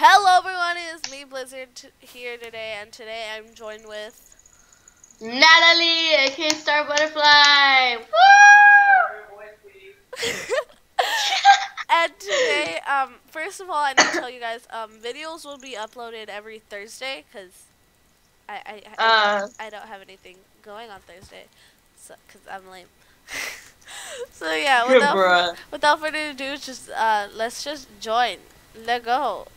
Hello everyone, it's me Blizzard here today, and today I'm joined with Natalie, aka Star Butterfly. Woo! and today, um, first of all, I need to tell you guys, um, videos will be uploaded every Thursday because I I, I, Uh. don't, I don't have anything going on Thursday, so because I'm lame. so yeah, without Bruh. without further ado, just uh, let's just join. Let go.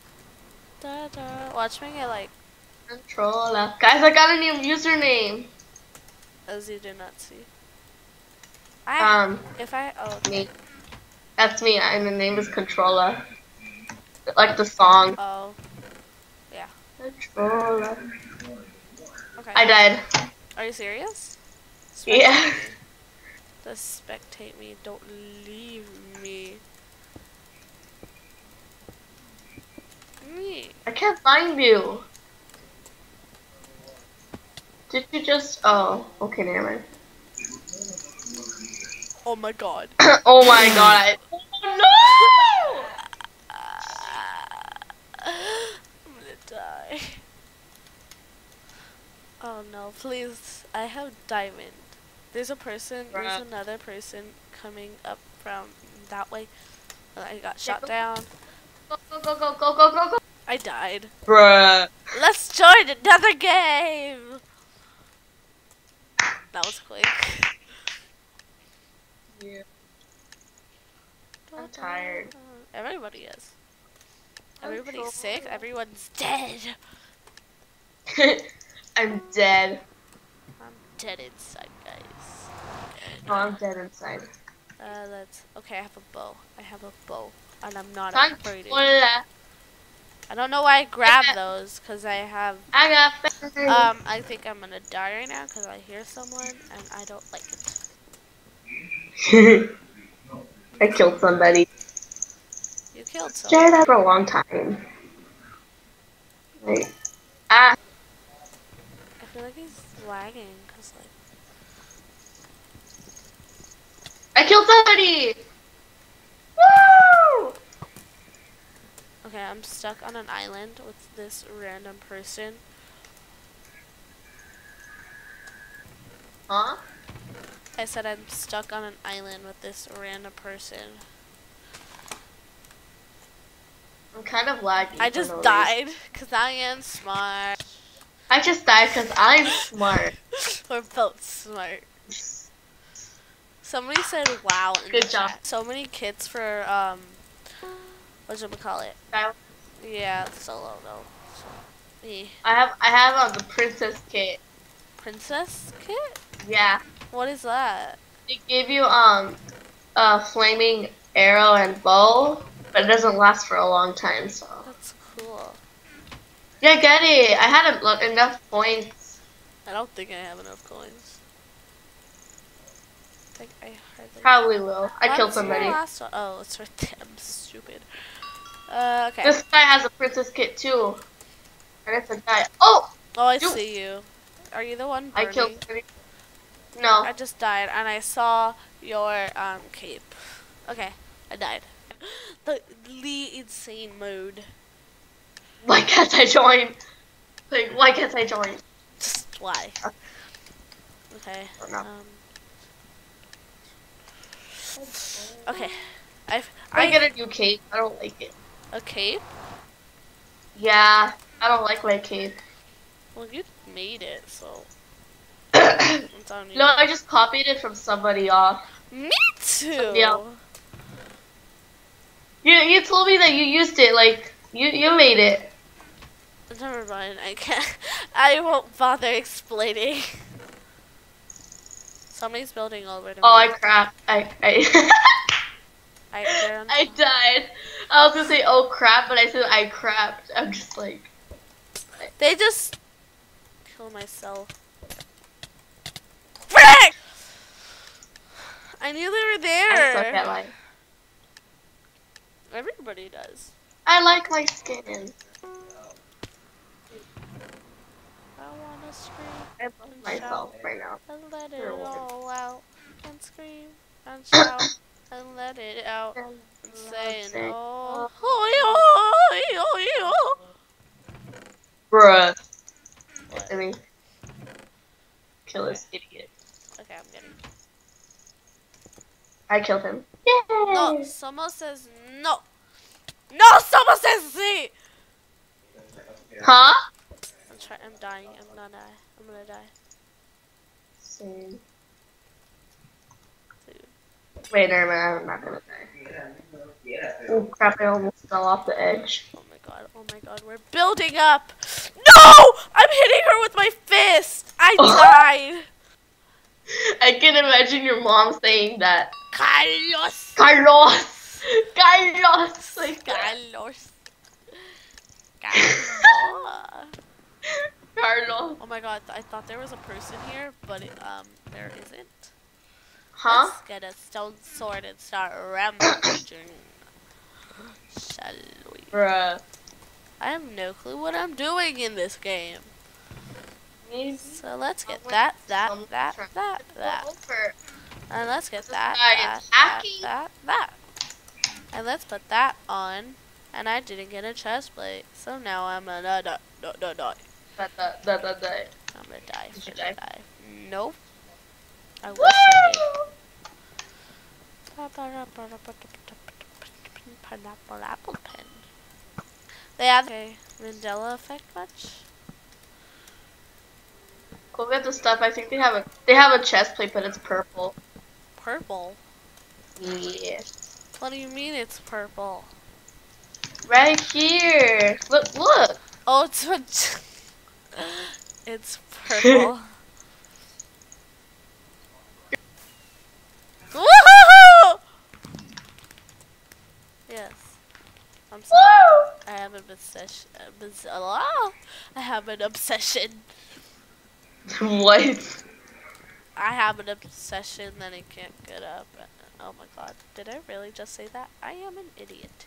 Da, da. Watch me get like Controller. Guys, I got a new username. as you do not see. I Um, if I oh me. That's me, and the name is Controller. Like the song. oh Yeah. Controller. okay. I died. Are you serious? Yeah. Spectate me. Just spectate me. Don't leave me. I can't find you. Did you just? Oh, okay, never mind. Oh my god. oh my god. Oh I'm gonna die. Oh no, please. I have diamond. There's a person, there's another person coming up from that way. And I got shot go. down. no! Go go go go go go go! I died. Bruh. Let's join another game! That was quick. Yeah. I'm tired. Everybody is. I'm Everybody's sick. so- Everyone's dead. I'm dead. I'm dead inside, guys. Oh, I'm dead inside. Uh, let's. Okay, I have a bow. I have a bow, and I'm not upgraded. Controller. I don't know why I grabbed those, cause I have. I got fans. Um, I think I'm gonna die right now, cause I hear someone, and I don't like it. I killed somebody. You killed someone. Jared that for a long time. Like, ah, I feel like he's lagging, cause like. I killed somebody. Okay, I'm stuck on an island with this random person. Huh? I said I'm stuck on an island with this random person. I'm kind of laggy. I just died because I am smart. I just died because I'm smart. We're both smart. Somebody said wow Good job. chat. So many kits for um what call it? Yeah, solo though. Me. I have I have uh, the princess kit. Princess kit? Yeah, What is that? they give you um a flaming arrow and bow, but it doesn't last for a long time. So That's cool. yeah, get it. I had a, enough points. I don't think I have enough coins. I think I hardly Probably will. I Why killed somebody. last one? Oh, it's right there. I'm stupid. Uh, okay. This guy has a princess kit too. And it's a guy. Oh, oh, I you- see you. Are you the one I killed somebody. No. I just died, and I saw your um cape. Okay, I died. The the insane mode. Why can't I join? Like, why can't I join? Just why? Okay. Um. Okay. I've I I get a new cape. I don't like it. A cape. Yeah, I don't like my cape. Well, you made it, so no, it's on you. I just copied it from somebody off. Me too. Yeah. You you told me that you used it. Like you you made it. Never mind. I can't. I won't bother explaining. Somebody's building all over Oh, I crap. I I I, I died. I was gonna say oh crap, but I said I crapped. I'm just like They just kill myself. Frick! I knew they were there. I suck at life. Everybody does. I like my skin. I wanna scream I love myself right now. and let it all out and scream and shout and let it out and saying Say, oh, oh, oh, oh, oh, Bruh. What? I mean, kill this idiot. Okay, I'm getting. I killed him. Yay! No, someone says no. No, someone says Z. Huh? I'm trying. I'm dying. I'm gonna die. I'm gonna die. Same. Wait, never mind. I'm not gonna die. Oh crap! I almost fell off the edge. Oh my god. Oh my god. We're building up. No! I'm hitting her with my fist. I died. I can imagine your mom saying that. Carlos. Carlos! Carlos! Like. Carlos. Carlos. Carlos. Oh my god. I thought there was a person here, but it, um, there isn't. Huh? Let's get a stone sword and start rampaging. Shall we? Bruh. I have no clue what I'm doing in this game. Maybe So let's get that, that, that, that, that. And let's get that, that, that, that, that. And let's put that on. And I didn't get a chest plate. So now I'm gonna die, die, die, die. Da, da, da, da, da. I'm gonna die. Did you die? die. Nope. I wish I did. Pineapple apple pen. They have okay. Mandela effect much? Go get the stuff. I think they have a they have a chest plate, but it's purple. Purple. Yeah. What do you mean it's purple? Right here. Look, look. Oh, it's a it's purple. Yes. I'm sorry. Woo! I have an obsession. obs- ah! I have an obsession. what? I have an obsession that I can't get up. Oh my god. Did I really just say that? I am an idiot.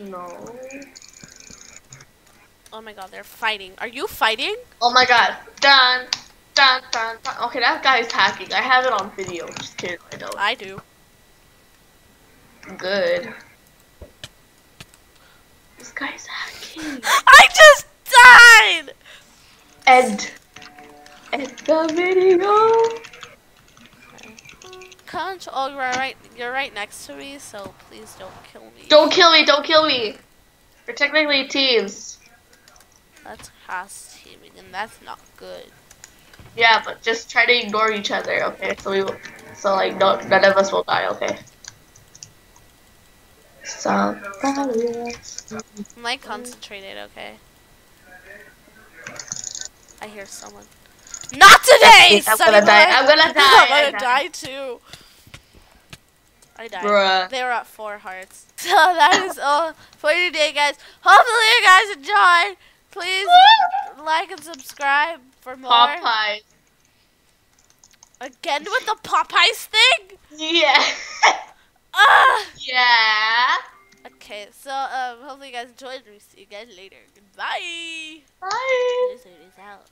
No. Oh my god, they're fighting. Are you fighting? Oh my god. Dun, dun, dun, dun. Okay, that guy's hacking. I have it on video. Just kidding. I don't. I do. Good. This guy's hacking. I just died! End. End the video. Control. Oh, you're right. You're right next to me, so please don't kill me. Don't kill me. Don't kill me. We're technically teams. That's cross teaming, and that's not good. Yeah, but just try to ignore each other, okay? So we, will, so like, no, none of us will die, okay? Somebody else. I'm like concentrated, okay? I hear someone. Not today, I'm gonna die. I'm gonna die. I'm I gonna die too. I died. Bruh. They were at four hearts. So that is all for today, guys. Hopefully you guys enjoyed. Please like and subscribe for more. Popeyes. Again with the Popeyes thing? Yeah. Ah! yeah. Okay, so um, hopefully you guys enjoyed. and We see you guys later. Goodbye. Bye. This is out.